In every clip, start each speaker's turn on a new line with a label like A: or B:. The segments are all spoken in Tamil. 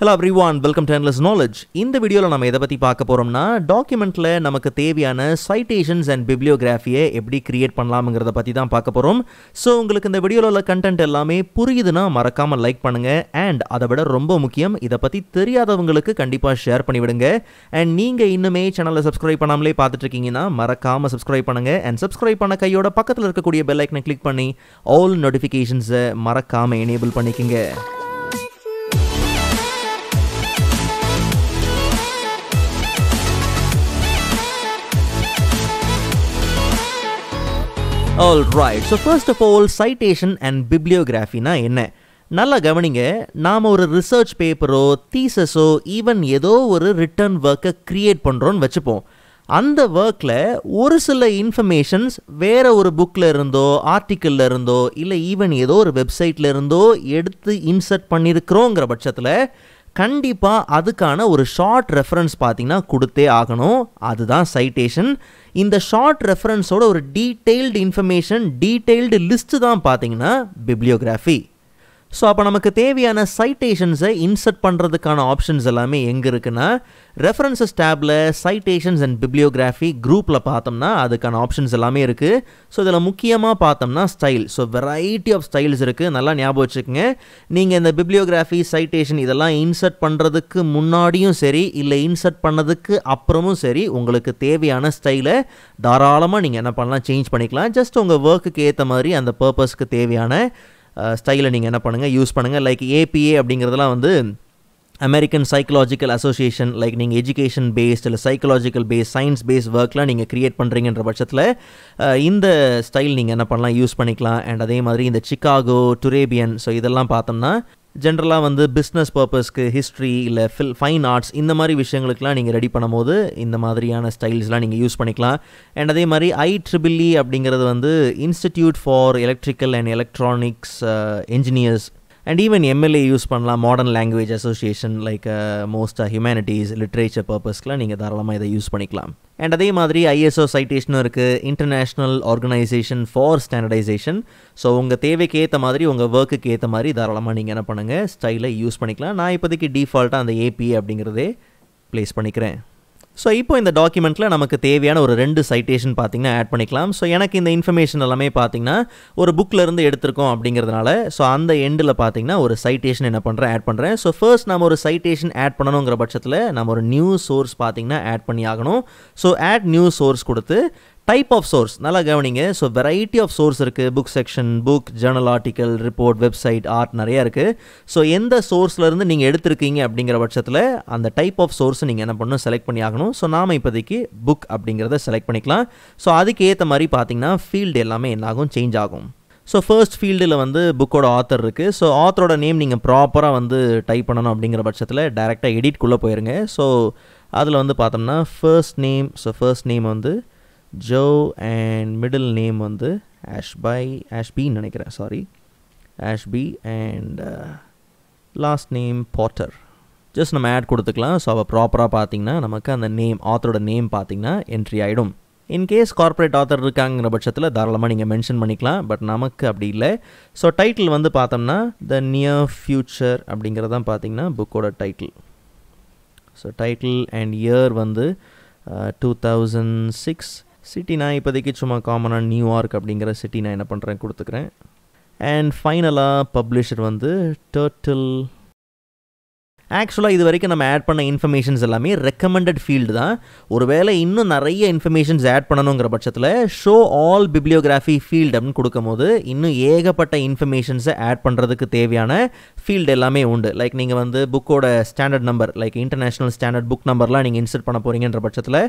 A: Hello everyone welcome to endless knowledge இந்த வீடியோவில் நம்ம எதை பற்றி பார்க்க போகிறோம்னா டாக்குமெண்ட்டில் நமக்கு தேவையான சைட்டேஷன்ஸ் அண்ட் பிப்ளியோகிராஃபியை எப்படி கிரியேட் பண்ணலாம்ங்கிறத பற்றி தான் பார்க்க போகிறோம் ஸோ உங்களுக்கு இந்த வீடியோவில் உள்ள கண்டென்ட் எல்லாமே புரியுதுன்னா மறக்காமல் லைக் பண்ணுங்கள் அண்ட் அதை விட ரொம்ப முக்கியம் இதை பற்றி தெரியாதவங்களுக்கு கண்டிப்பாக ஷேர் பண்ணிவிடுங்க அண்ட் நீங்கள் இன்னுமே சேனலை சப்ஸ்கிரைப் பண்ணாமலே பார்த்துட்ருக்கீங்கன்னா மறக்காமல் சப்ஸ்கிரைப் பண்ணுங்கள் அண்ட் சப்ஸ்கிரைப் பண்ண கையோட பக்கத்தில் இருக்கக்கூடிய பெல் ஐக்கனை கிளிக் பண்ணி ஆல் நோட்டிஃபிகேஷன்ஸை மறக்காமல் எனேபிள் பண்ணிக்கோங்க. Alright so first of all citation and பிப்ளியோகிராஃபினா என்ன? நல்லா கவனிங்க. நாம் ஒரு ரிசர்ச் பேப்பரோ தீசஸோ ஈவன் ஏதோ ஒரு ரிட்டர்ன் ஒர்க்கை க்ரியேட் பண்ணுறோன்னு வச்சுப்போம். அந்த ஒர்க்கில் ஒரு சில இன்ஃபர்மேஷன்ஸ் வேறு ஒரு புக்கில் இருந்தோ ஆர்டிக்கிளில் இருந்தோ இல்லை ஈவன் ஏதோ ஒரு வெப்சைட்டில் இருந்தோ எடுத்து இன்சர்ட் பண்ணியிருக்கிறோங்கிற பட்சத்தில் கண்டிப்பாக அதுக்கான ஒரு ஷார்ட் ரெஃபரன்ஸ் பார்த்தீங்கன்னா கொடுத்தே ஆகணும். அதுதான் சைட்டேஷன் இந்த ஷார்ட் ரெஃபரன்ஸோட ஒரு டீட்டெயில்டு இன்ஃபர்மேஷன் டீட்டெயில்டு லிஸ்ட்டு தான் பார்த்தீங்கன்னா பிப்ளியோகிராஃபி ஸோ அப்போ நமக்கு தேவையான சைட்டேஷன்ஸை இன்சர்ட் பண்ணுறதுக்கான ஆப்ஷன்ஸ் எல்லாமே எங்கே இருக்குன்னா ரெஃபரன்சஸ் டேப்பில் சைட்டேஷன்ஸ் அண்ட் பிப்ளியோகிராஃபி குரூப்பில் பார்த்தோம்னா அதுக்கான ஆப்ஷன்ஸ் எல்லாமே இருக்குது ஸோ இதில் முக்கியமாக பார்த்தோம்னா style so variety of styles இருக்குது நல்லா ஞாபகம் வச்சுக்கோங்க. நீங்கள் இந்த பிப்ளியோகிராஃபி சைட்டேஷன் இதெல்லாம் இன்சர்ட் பண்ணுறதுக்கு முன்னாடியும் சரி இல்லை இன்சர்ட் பண்ணதுக்கு அப்புறமும் சரி உங்களுக்கு தேவையான ஸ்டைலை தாராளமாக நீங்கள் என்ன பண்ணலாம் சேஞ்ச் பண்ணிக்கலாம். ஜஸ்ட் உங்கள் ஒர்க்குக்கு ஏற்ற மாதிரி அந்த பர்பஸ்க்கு தேவையான ஸ்டைலை நீங்கள் என்ன பண்ணுங்கள் யூஸ் பண்ணுங்கள் லைக் ஏபிஏ அப்படிங்கிறதுலாம் வந்து அமெரிக்கன் சைக்கலாஜிக்கல் அசோசியேஷன் லைக் நீங்கள் எஜுகேஷன் பேஸ்ட் இல்லை சைக்கலாஜிக்கல் பேஸ் சயின்ஸ் பேஸ் ஒர்க்லாம் நீங்கள் க்ரியேட் பண்ணுறீங்கன்ற பட்சத்தில் இந்த ஸ்டைல் நீங்கள் என்ன பண்ணலாம் யூஸ் பண்ணிக்கலாம். அண்ட் அதே மாதிரி இந்த சிக்காகோ டுரேபியன் ஸோ இதெல்லாம் பார்த்தோம்னா ஜென்ரலாக வந்து பிஸ்னஸ் பர்பஸ்க்கு ஹிஸ்ட்ரி இல்லை ஃபில் ஃபைன் ஆர்ட்ஸ் இந்த மாதிரி விஷயங்களுக்குலாம் நீங்கள் ரெடி பண்ணும்போது இந்த மாதிரியான ஸ்டைல்ஸ்லாம் நீங்கள் யூஸ் பண்ணிக்கலாம். அண்ட் அதே மாதிரி ஐ ட்ரிபிள்இ e அப்படிங்கிறது வந்து institute for electrical and electronics engineers and even MLA use பண்ணலாம். Modern language association like most humanities literature பர்பஸ்க்குலாம் நீங்கள் தாராளமாக இதை யூஸ் பண்ணிக்கலாம். அண்ட் அதே மாதிரி ஐஎஸ்ஓ சைட்டேஷனும் இருக்குது international organisation for standardisation so உங்கள் தேவைக்கு ஏற்ற மாதிரி உங்கள் ஒர்க்குக்கு ஏற்ற மாதிரி தாராளமாக நீங்கள் என்ன பண்ணுங்கள் ஸ்டைலை யூஸ் பண்ணிக்கலாம். நான் இப்போதைக்கு டிஃபால்ட்டாக அந்த ஏபி அப்படிங்கிறதே ப்ளேஸ் பண்ணிக்கிறேன். ஸோ இப்போ இந்த டாக்குமெண்ட்டில் நமக்கு தேவையான ஒரு ரெண்டு சைட்டேஷன் பார்த்திங்கன்னா ஆட் பண்ணிக்கலாம். ஸோ எனக்கு இந்த இன்ஃபர்மேஷன் எல்லாமே பார்த்திங்கன்னா ஒரு புக்கிலேருந்து எடுத்திருக்கோம் அப்படிங்கிறதுனால ஸோ அந்த எண்டில் பார்த்திங்கன்னா ஒரு சைட்டேஷன் என்ன பண்ணுறேன் ஆட் பண்ணுறேன் ஸோ ஃபர்ஸ்ட் நம்ம ஒரு சைட்டேஷன் ஆட் பண்ணணுங்கிற பட்சத்தில் நம்ம ஒரு நியூ சோர்ஸ் பார்த்திங்கன்னா ஆட் பண்ணி ஆகணும். ஸோ ஆட் நியூ சோர்ஸ் கொடுத்து டைப் ஆஃப் சோர்ஸ் நல்லா கவனிங்க. ஸோ வெரைட்டி ஆஃப் சோர்ஸ் இருக்குது book section book journal article report website art நிறையா இருக்குது ஸோ எந்த சோர்ஸ்லேருந்து நீங்கள் எடுத்திருக்கீங்க அப்படிங்கிற பட்சத்தில் அந்த டைப் ஆஃப் சோர்ஸை நீங்கள் என்ன பண்ணணும்? செலக்ட் பண்ணி ஆகணும். ஸோ நாம் இப்போதைக்கு புக் அப்படிங்கிறத செலக்ட் பண்ணிக்கலாம். ஸோ அதுக்கு ஏற்ற மாதிரி பார்த்தீங்கன்னா ஃபீல்டு எல்லாமே என்னாகும் சேஞ்ச் ஆகும். ஸோ ஃபர்ஸ்ட் ஃபீல்டில் வந்து புக்கோட ஆத்தர் இருக்குது ஸோ ஆத்தரோட நேம் நீங்கள் ப்ராப்பராக வந்து டைப் பண்ணணும் அப்படிங்கிற பட்சத்தில் டேரெக்டாக எடிட்குள்ளே போயிருங்க. ஸோ அதில் வந்து பார்த்தோம்னா first name so first name வந்து ஜோ அண்ட் மிடில் நேம் வந்து ஆஷ்பை ஆஷ்பின்னு நினைக்கிறேன் sorry Ashby and last name Potter just நம்ம ஆட் கொடுத்துக்கலாம். ஸோ அவள் ப்ராப்பராக பார்த்தீங்கன்னா நமக்கு அந்த நேம் ஆத்தரோட நேம் பார்த்தீங்கன்னா என்ட்ரி ஆகிடும் இன்கேஸ் கார்ப்பரேட் ஆத்தர் இருக்காங்கிற பட்சத்தில் தாராளமாக நீங்கள் மென்ஷன் பண்ணிக்கலாம். பட் நமக்கு அப்படி இல்லை. ஸோ டைட்டில் வந்து பார்த்தோம்னா த நியர் ஃப்யூச்சர் அப்படிங்கிறதான் பார்த்தீங்கன்னா புக்கோட title so title and year வந்து டூ தௌசண்ட் சிக்ஸ் சிட்டி நான் இப்போதைக்கு சும்மா காமனாக நியூயார்க் அப்படிங்கிற சிட்டி நான் என்ன பண்ணுறேன் கொடுத்துக்கிறேன். அண்ட் ஃபைனலாக பப்ளிஷர் வந்து டர்ட்டில் ஆக்சுவலாக இது வரைக்கும் நம்ம ஆட் பண்ண இன்ஃபர்மேஷன்ஸ் எல்லாமே ரெக்கமெண்டட் ஃபீல்டு தான். ஒருவேளை இன்னும் நிறைய இன்ஃபர்மேஷன்ஸ் ஆட் பண்ணணுங்கிற பட்சத்தில் ஷோ ஆல் பிப்ளியோகிராஃபி ஃபீல்டு அப்படின்னு கொடுக்கும்போது இன்னும் ஏகப்பட்ட இன்ஃபர்மேஷன்ஸை ஆட் பண்ணுறதுக்கு தேவையான ஃபீல்டு எல்லாமே உண்டு. லைக் நீங்கள் வந்து புக்கோட standard number like international standard book நம்பர்லாம் நீங்கள் இன்சர்ட் பண்ண போகிறீங்கன்ற பட்சத்தில்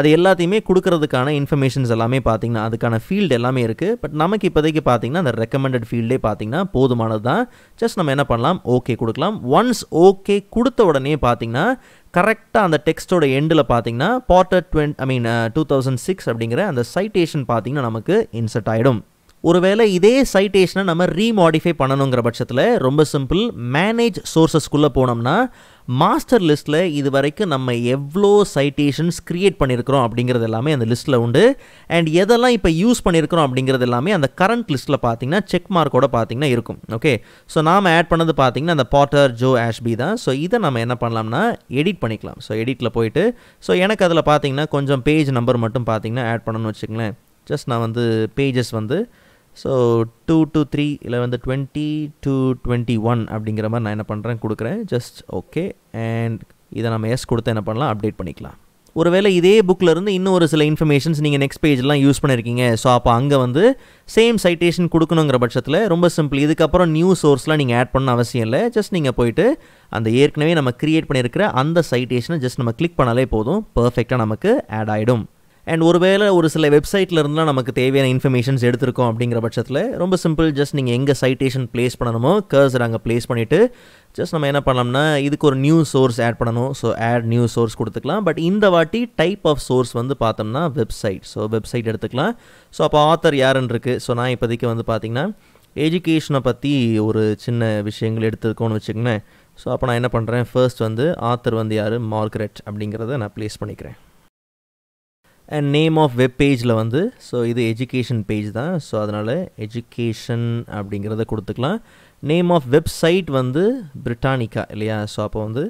A: அது எல்லாத்தையுமே கொடுக்கறதுக்கான இன்ஃபர்மேஷன்ஸ் எல்லாமே பார்த்தீங்கன்னா அதுக்கான ஃபீல்டு எல்லாமே இருக்குது பட் நமக்கு இப்போதைக்கு பார்த்தீங்கன்னா அந்த ரெக்கமெண்டட் ஃபீல்டே பார்த்தீங்கன்னா போதுமானது தான் ஜஸ்ட் நம்ம என்ன பண்ணலாம்? ஓகே கொடுக்கலாம். ஒன்ஸ் ஓகே கொடுத்த உடனே பார்த்தீங்கன்னா கரெக்டாக அந்த டெக்ஸ்ட்டோட எண்டில் பார்த்தீங்கன்னா Potter twenty I mean two thousand six அப்படிங்கிற அந்த சைட்டேஷன் பார்த்தீங்கன்னா நமக்கு இன்சர்ட் ஆகிடும் ஒருவேளை இதே சைட்டேஷனை நம்ம ரீமாடிஃபை பண்ணணுங்கிற பட்சத்தில் ரொம்ப சிம்பிள் மேனேஜ் சோர்ஸஸ்க்குள்ளே போனோம்னா மாஸ்டர் லிஸ்ட்டில் இது வரைக்கும் நம்ம எவ்வளோ சைட்டேஷன்ஸ் க்ரியேட் பண்ணியிருக்கிறோம் அப்படிங்கிறது எல்லாமே அந்த லிஸ்ட்டில் உண்டு. அண்ட் எதெல்லாம் இப்போ யூஸ் பண்ணியிருக்கிறோம் அப்படிங்கிறது எல்லாமே அந்த கரண்ட் லிஸ்ட்டில் பார்த்தீங்கன்னா செக் மார்க்கோட பார்த்தீங்கன்னா இருக்கும். ஓகே ஸோ நாம் ஆட் பண்ணது பார்த்தீங்கன்னா அந்த பாட்டர் ஜோ ஆஷ்பி தான். ஸோ இதை நம்ம என்ன பண்ணலாம்னா எடிட் பண்ணிக்கலாம். ஸோ எடிட்டில் போயிட்டு ஸோ எனக்கு அதில் பார்த்தீங்கன்னா கொஞ்சம் பேஜ் நம்பர் மட்டும் பார்த்தீங்கன்னா ஆட் பண்ணணும்னு வச்சுக்கங்களேன். ஜஸ்ட் நான் வந்து பேஜஸ் வந்து ஸோ டூ டு த்ரீ இல்லை வந்து டுவெண்ட்டி டு டுவெண்ட்டி ஒன் அப்படிங்கிற மாதிரி நான் என்ன பண்ணுறேன் கொடுக்குறேன். ஜஸ்ட் ஓகே அண்ட் இதை நம்ம எஸ் கொடுத்து என்ன பண்ணலாம்? அப்டேட் பண்ணிக்கலாம். ஒருவேளை இதே புக்கில் இருந்து இன்னும் ஒரு சில இன்ஃபர்மேஷன்ஸ் நீங்கள் நெக்ஸ்ட் பேஜ்லாம் யூஸ் பண்ணியிருக்கீங்க ஸோ அப்போ அங்கே வந்து சேம் சைட்டேஷன் கொடுக்கணுங்கிற பட்சத்தில் ரொம்ப சிம்பிள் இதுக்கப்புறம் நியூ சோர்ஸ்லாம் நீங்கள் ஆட் பண்ண அவசியம் இல்லை. ஜஸ்ட் நீங்கள் போயிட்டு அந்த ஏற்கனவே நம்ம க்ரியேட் பண்ணியிருக்கிற அந்த சைட்டேஷனை ஜஸ்ட் நம்ம கிளிக் பண்ணாலே போதும். பர்ஃபெக்டாக நமக்கு ஆட் ஆகிடும் அண்ட் ஒருவேளை ஒரு சில வெப்சைட்டில் இருந்தால் நமக்கு தேவையான இன்ஃபர்மேஷன்ஸ் எடுத்திருக்கோம் அப்படிங்கிற பட்சத்தில் ரொம்ப சிம்பிள் ஜஸ்ட் நீங்கள் எங்கே சைட்டேஷன் ப்ளேஸ் பண்ணணுமோ கர்சர் அங்கே ப்ளேஸ் பண்ணிவிட்டு ஜஸ்ட் நம்ம என்ன பண்ணலாம்னா இதுக்கு ஒரு நியூ சோர்ஸ் ஆட் பண்ணணும். ஸோ ஆட் நியூ சோர்ஸ் கொடுத்துக்கலாம். பட் இந்த வாட்டி டைப் ஆஃப் சோர்ஸ் வந்து பார்த்தோம்னா வெப்சைட் ஸோ வெப்சைட் எடுத்துக்கலாம். ஸோ அப்போ ஆத்தர் யாருன்னு இருக்குது ஸோ நான் இப்போதைக்கு வந்து பார்த்திங்கன்னா எஜுகேஷனை பற்றி ஒரு சின்ன விஷயங்கள் எடுத்துருக்கோன்னு வச்சுக்கோங்களேன். ஸோ அப்போ நான் என்ன பண்ணுறேன் ஃபர்ஸ்ட் வந்து ஆத்தர் வந்து யார்? மார்க்ரெட் அப்படிங்கிறத நான் ப்ளேஸ் பண்ணிக்கிறேன். நேம் ஆஃப் வெப் பேஜில் வந்து ஸோ இது எஜுகேஷன் பேஜ் தான். ஸோ அதனால் எஜுகேஷன் அப்படிங்கிறத கொடுத்துக்கலாம். நேம் ஆஃப் வெப்சைட் வந்து பிரிட்டானிக்கா இல்லையா? ஸோ அப்போ வந்து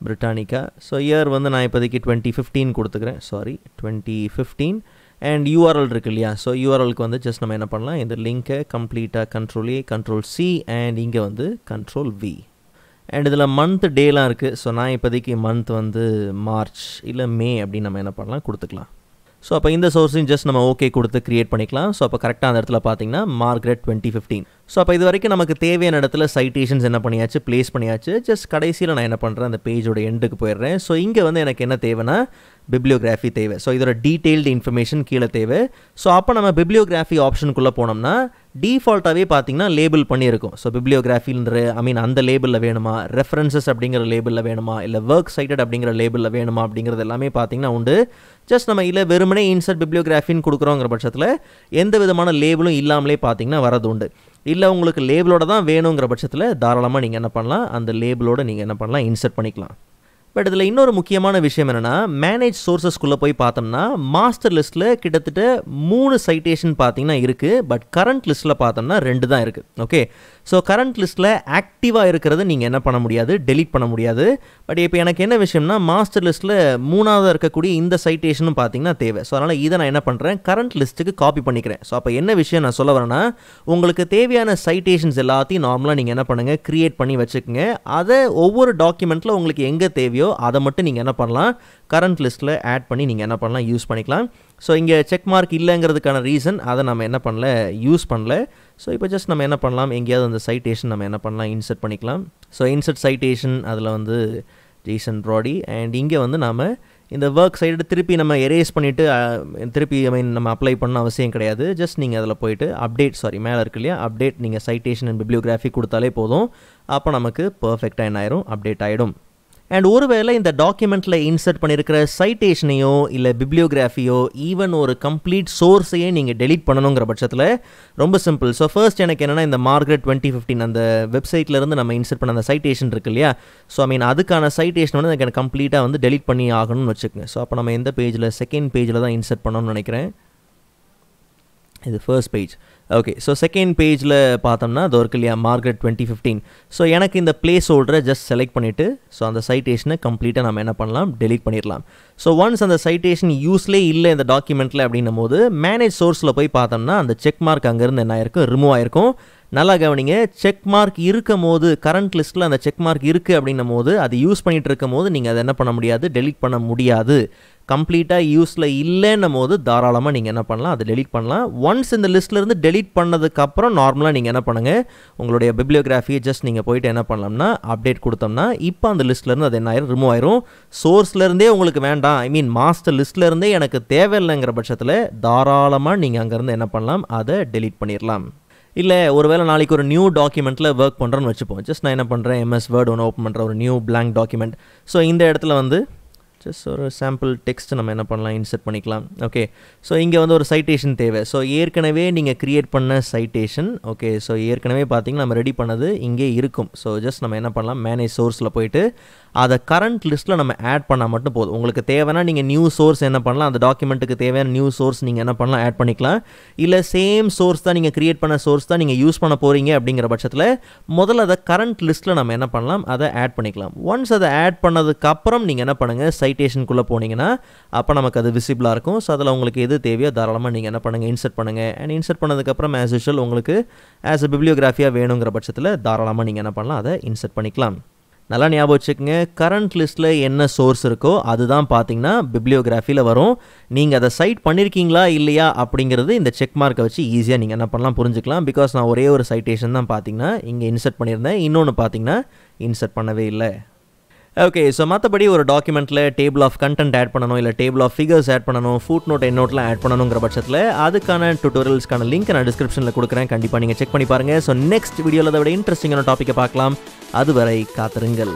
A: பிரிட்டானிக்கா ஸோ இயர் வந்து நான் இப்போதைக்கு டுவெண்ட்டி ஃபிஃப்டீன் கொடுத்துக்கிறேன். Sorry twenty fifteen and URL இருக்கு இல்லையா? ஸோ யூஆர்எலுக்கு வந்து ஜஸ்ட் நம்ம என்ன பண்ணலாம்? இந்த லிங்க்கை கம்ப்ளீட்டாக control A control C and இங்கே வந்து கண்ட்ரோல் வி அண்ட் இதில் மந்த் டேலாம் இருக்குது ஸோ நான் இப்போதைக்கு மந்த் வந்து மார்ச் இல்லை மே அப்படின்னு நம்ம என்ன பண்ணலாம்? கொடுத்துக்கலாம். ஸோ அப்போ இந்த சோர்ஸையும் ஜஸ்ட் நம்ம ஓகே கொடுத்து க்ரியேட் பண்ணிக்கலாம். ஸோ அப்போ கரெக்டாக அந்த இடத்துல பார்த்தீங்கன்னா மார்க்ரெட் டுவெண்ட்டி ஃபிஃப்டீன் ஸோ அப்போ இது வரைக்கும் நமக்கு தேவையான இடத்துல சைட்டேஷன்ஸ் என்ன பண்ணியாச்சு? ப்ளேஸ் பண்ணியாச்சு. ஜஸ்ட் கடைசியில் நான் என்ன பண்ணுறேன் அந்த பேஜோட எண்டுக்கு போயிடுறேன். ஸோ இங்கே வந்து எனக்கு என்ன தேவைன்னா பிப்ளியோகிராஃபி தேவை. ஸோ இதோட டீட்டெயில்டு இன்ஃபர்மேஷன் கீழே தேவை. ஸோ அப்போ நம்ம பிப்ளியோகிராஃபி ஆப்ஷனுக்குள்ளே போனோம்னா டிஃபால்ட்டாகவே பார்த்தீங்கன்னா லேபிள் பண்ணியிருக்கும். ஸோ பிப்ளியோகிராஃபின்ற ஐ மீன் அந்த லேபிளில் வேணுமா? ரெஃபரன்சஸ் அப்படிங்கிற லேபிளில் வேணுமா? இல்லை ஒர்க் சைட்டட் அப்படிங்கிற லேபிளில் வேணுமா? அப்படிங்கிறது எல்லாமே பார்த்தீங்கன்னா உண்டு. ஜஸ்ட் நம்ம இல்லை வெறுமனே இன்சர்ட் பிப்ளியோகிராஃபின்னு கொடுக்குறோங்கிற பட்சத்தில் எந்த விதமான லேபிளும் இல்லாமலே பார்த்தீங்கன்னா வரது உண்டு. இல்லை உங்களுக்கு லேபிளோட தான் வேணுங்கிற பட்சத்தில் தாராளமாக நீங்கள் என்ன பண்ணலாம்? அந்த லேபிளோட நீங்கள் என்ன பண்ணலாம்? இன்சர்ட் பண்ணிக்கலாம். பட் இதில் இன்னொரு முக்கியமான விஷயம் என்னென்னா மேனேஜ் சோர்சஸ்க்குள்ளே போய் பார்த்தோம்னா மாஸ்டர் லிஸ்ட்டில் கிட்டத்தட்ட மூணு சைட்டேஷன் பார்த்தீங்கன்னா இருக்குது பட் கரண்ட் லிஸ்ட்டில் பார்த்தோம்னா ரெண்டு தான் இருக்குது ஓகே ஸோ கரண்ட் லிஸ்ட்டில் ஆக்டிவாக இருக்கிறத நீங்கள் என்ன பண்ண முடியாது டெலிட் பண்ண முடியாது. பட் இப்போ எனக்கு என்ன விஷயம்னா மாஸ்டர் லிஸ்ட்டில் மூணாவது இருக்கக்கூடிய இந்த சைட்டேஷனும் பார்த்தீங்கன்னா தேவை. ஸோ அதனால் இதை நான் என்ன பண்ணுறேன் கரண்ட் லிஸ்ட்டுக்கு காப்பி பண்ணிக்கிறேன். ஸோ அப்போ என்ன விஷயம் நான் சொல்ல வரேன்னா உங்களுக்கு தேவையான சைட்டேஷன்ஸ் எல்லாத்தையும் நார்மலாக நீங்கள் என்ன பண்ணுங்கள் க்ரியேட் பண்ணி வச்சுக்கோங்க. அதை ஒவ்வொரு டாக்குமெண்ட்டில் உங்களுக்கு எங்கே தேவையோ அதை மட்டும் நீங்கள் என்ன பண்ணலாம் கரண்ட் லிஸ்ட்டில் ஆட் பண்ணி நீங்கள் என்ன பண்ணலாம் யூஸ் பண்ணிக்கலாம். ஸோ இங்கே செக் மார்க் இல்லைங்கிறதுக்கான ரீசன் அதை நம்ம என்ன பண்ணல யூஸ் பண்ணல. ஸோ இப்போ ஜஸ்ட் நம்ம என்ன பண்ணலாம்? எங்கேயாவது அந்த சைட்டேஷன் நம்ம என்ன பண்ணலாம்? இன்சர்ட் பண்ணிக்கலாம். ஸோ இன்சர்ட் சைட்டேஷன் அதில் வந்து ஜெய்சன் ப்ராடி அண்ட் இங்கே வந்து நாம் இந்த ஒர்க் சைடு திருப்பி நம்ம எரேஸ் பண்ணிவிட்டு திருப்பி ஐ மீன் நம்ம அப்ளை பண்ண அவசியம் கிடையாது. ஜஸ்ட் நீங்கள் அதில் போயிட்டு அப்டேட் சாரி மேலே இருக்கு இல்லையா? அப்டேட் நீங்கள் சைட்டேஷன் அண்ட் பிப்ளியோகிராஃபி கொடுத்தாலே போதும். அப்போ நமக்கு பர்ஃபெக்டாக என்ன ஆயிரும்? அப்டேட் ஆகிடும் அண்ட் ஒருவேளை இந்த டாக்குமெண்ட்டில் இன்சர்ட் பண்ணியிருக்கிற சைட்டேஷனையோ இல்லை பிப்ளியோகிராஃபியோ ஈவன் ஒரு கம்ப்ளீட் சோர்ஸையே நீங்கள் டெலிட் பண்ணணுங்கிற பட்சத்தில் ரொம்ப சிம்பிள் ஸோ ஃபர்ஸ்ட் எனக்கு என்னென்னா இந்த மார்க்ரெட் டுவெண்ட்டி ஃபிஃப்டின் அந்த வெப்சைட்லேருந்து நம்ம இன்சர்ட் பண்ண அந்த சைட்டேஷன் இருக்கு இல்லையா? ஸோ ஐ மீன் அதுக்கான சைட்டேஷன் வந்து எனக்கு கம்ப்ளீட்டாக வந்து டெலிட் பண்ணி ஆகணும்னு வச்சுக்கோங்க. ஸோ அப்போ நம்ம எந்த பேஜில் செகண்ட் பேஜில் தான் இன்சர்ட் பண்ணணும்னு நினைக்கிறேன். இது first page okay so second பேஜில் பார்த்தோம்னா அது இருக்கு இல்லையா மார்க்கெட் டுவெண்ட்டி ஃபிஃப்டீன் ஸோ எனக்கு இந்த பிளேஸ் ஹோல்டரை ஜஸ்ட் செலக்ட் பண்ணிவிட்டு ஸோ அந்த சைட்டேஷனை கம்ப்ளீட்டாக நம்ம என்ன பண்ணலாம்? டெலிட் பண்ணிடலாம். ஸோ ஒன்ஸ் அந்த சைட்டேஷன் யூஸ்லே இல்லை இந்த டாக்குமெண்ட்டில் அப்படின்னும் போது மேனேஜ் சோர்ஸில் போய் பார்த்தோம்னா அந்த செக் மார்க் அங்கேருந்து என்ன ஆயிருக்கும்? ரிமூவ் ஆயிருக்கும். நல்லா கவனிங்க. செக் மார்க் இருக்கும் போது கரண்ட் லிஸ்ட்டில் அந்த செக் மார்க் இருக்குது அப்படின்னும் போது அது யூஸ் பண்ணிகிட்டு இருக்கும் போது நீங்கள் அதை என்ன பண்ண முடியாது? டெலிட் பண்ண முடியாது. கம்ப்ளீட்டாக யூஸில் இல்லைன்னும் போது தாராளமாக நீங்கள் என்ன பண்ணலாம்? அதை டெலிட் பண்ணலாம். ஒன்ஸ் இந்த லிஸ்ட்லேருந்து டெலிட் பண்ணதுக்கப்புறம் நார்மலாக நீங்கள் என்ன பண்ணுங்கள் உங்களுடைய பிப்ளியோகிராஃபியை ஜஸ்ட் நீங்கள் போயிட்டு என்ன பண்ணலாம்னா அப்டேட் கொடுத்தோம்னா இப்போ அந்த லிஸ்ட்லேருந்து அது என்ன ஆயிரும்? ரிமூவ் ஆயிரும். சோர்ஸ்லேருந்தே உங்களுக்கு வேண்டாம். ஐ மீன் மாஸ்டர் லிஸ்ட்லேருந்தே எனக்கு தேவையில்லைங்கிற பட்சத்தில் தாராளமாக நீங்கள் அங்கேருந்து என்ன பண்ணலாம்? அதை டெலிட் பண்ணிடலாம் இல்லை ஒருவேளை நாளைக்கு ஒரு நியூ டாக்குமெண்ட்டில் ஒர்க் பண்ணுறேன்னு வச்சுப்போம். ஜஸ்ட் நான் என்ன பண்ணுறேன் எம்எஸ் வேர்டு ஒன்று ஓப்பன் பண்ணுற ஒரு நியூ பிளாங்க் டாக்குமெண்ட் ஸோ இந்த இடத்துல வந்து ஜஸ்ட் ஒரு சாம்பிள் டெக்ஸ்ட் நம்ம என்ன பண்ணலாம்? இன்சர்ட் பண்ணிக்கலாம். ஓகே ஸோ இங்கே வந்து ஒரு சைட்டேஷன் தேவை. ஸோ ஏற்கனவே நீங்கள் க்ரியேட் பண்ண சைட்டேஷன் ஓகே ஸோ ஏற்கனவே பார்த்தீங்கன்னா நம்ம ரெடி பண்ணது இங்கே இருக்கும். ஸோ ஜஸ்ட் நம்ம என்ன பண்ணலாம்? மேனேஜ் சோர்ஸில் போயிட்டு அதை கரண்ட் லிஸ்ட்டில் நம்ம ஆட் பண்ணால் மட்டும் போதும். உங்களுக்கு தேவைன்னா நீங்கள் நியூ சோர்ஸ் என்ன பண்ணலாம் அந்த டாக்குமெண்ட்டுக்கு தேவையான நியூ சோர்ஸ் நீங்கள் என்ன பண்ணலாம் ஆட் பண்ணிக்கலாம். இல்லை சேம் சோர்ஸ் தான் நீங்கள் க்ரியேட் பண்ண சோர்ஸ் தான் நீங்கள் யூஸ் பண்ண போகிறீங்க அப்படிங்கிற பட்சத்தில் முதல்ல அதை கரண்ட் லிஸ்ட்டில் நம்ம என்ன பண்ணலாம் அதை ஆட் பண்ணிக்கலாம். ஒன்ஸ் அதை ஆட் பண்ணதுக்கப்புறம் நீங்கள் என்ன பண்ணுங்கள் சைட்டேஷனுக்குள்ளே போனீங்கன்னா அப்போ நமக்கு அது விசிபிளாக இருக்கும். ஸோ அதில் உங்களுக்கு எது தேவையோ தாராளமாக நீங்கள் என்ன பண்ணுங்கள் இன்சர்ட் பண்ணுங்கள் அண்ட் இன்சர்ட் பண்ணதுக்கப்புறம் ஆஸ் யூஷுவல் உங்களுக்கு ஆஸ் அ பிப்ளியோகிராஃபியாக வேணுங்கிற பட்சத்தில் தாராளமாக நீங்கள் என்ன பண்ணலாம் அதை இன்சர்ட் பண்ணிக்கலாம். நல்லா ஞாபகம் வச்சுக்கோங்க. கரண்ட் லிஸ்ட்டில் என்ன சோர்ஸ் இருக்கோ அதுதான் பார்த்தீங்கன்னா பிப்ளியோகிராஃபியில் வரும். நீங்கள் அதை சைட் பண்ணியிருக்கீங்களா இல்லையா அப்படிங்கிறது இந்த செக் மார்க்கை வச்சு ஈஸியாக நீங்கள் என்ன பண்ணலாம் புரிஞ்சுக்கலாம். பிகாஸ் நான் ஒரே ஒரு சைட்டேஷன் தான் பார்த்தீங்கன்னா இங்கே இன்சர்ட் பண்ணியிருந்தேன். இன்னொன்று பார்த்தீங்கன்னா இன்சர்ட் பண்ணவே இல்லை. ஓகே ஸோ மற்றபடி ஒரு டாக்குமெண்ட்டில் டேபிள் ஆஃப் கண்டென்ட் ஆட் பண்ணணும் இல்லை டேபிள் ஆஃப் ஃபிகர்ஸ் ஆட் பண்ணணும் ஃபுட் நோட் என் நோட்லாம் ஆட் பண்ணணுங்கிற பட்சத்தில் அதுக்கான டுட்டோரியல்ஸ்க்கான லிங்க் நான் டிஸ்கிரிப்ஷனில் கொடுக்குறேன். கண்டிப்பாக நீங்கள் செக் பண்ணி பாருங்கள் ஸோ நெக்ஸ்ட் வீடியோவில் அதை விட இன்ட்ரெஸ்டிங்கான டாப்பிக்கை பார்க்கலாம். அதுவரை காத்திருங்கள்.